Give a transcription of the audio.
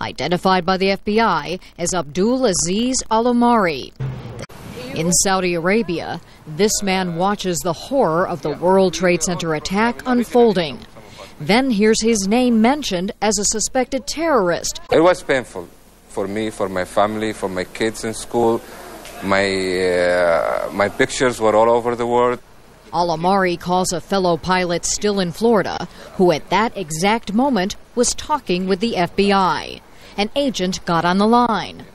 identified by the FBI as Abdul Aziz Al Omari. In Saudi Arabia, this man watches the horror of the World Trade Center attack unfolding. Then hears his name mentioned as a suspected terrorist. It was painful for me, for my family, for my kids in school. My, uh, my pictures were all over the world. Al Omari calls a fellow pilot still in Florida who at that exact moment was talking with the FBI. An agent got on the line.